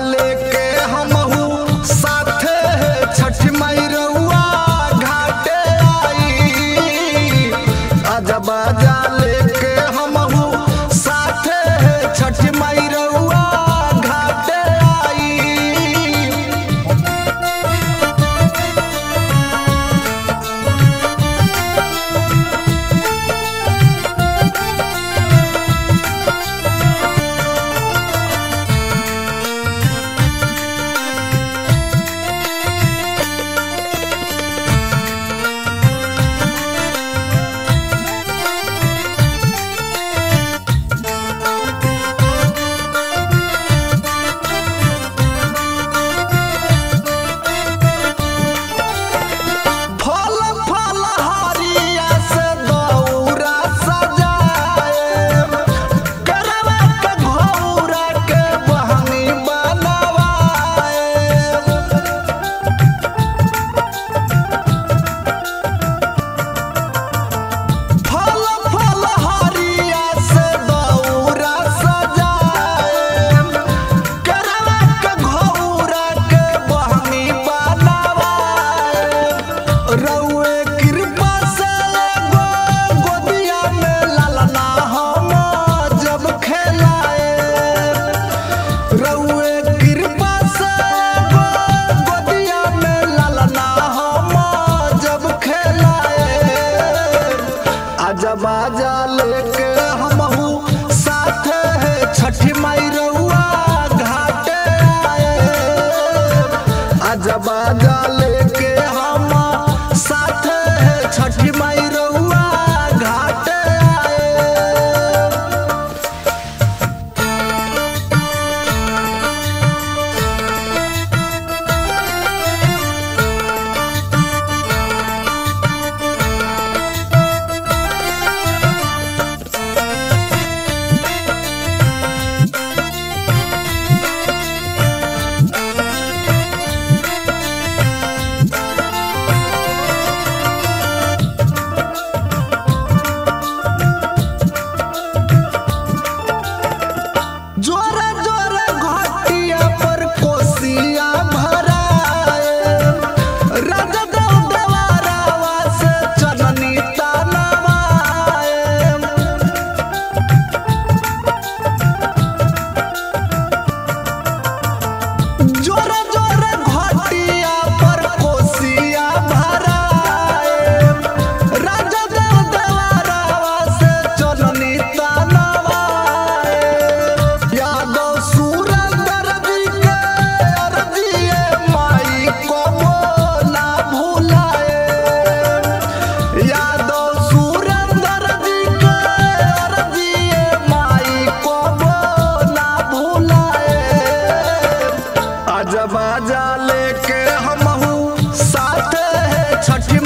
लेके हम साथे छठ मई जाले छठ माई रउआ घाट आए अजबा लेके हम साथ है छठ माई छठी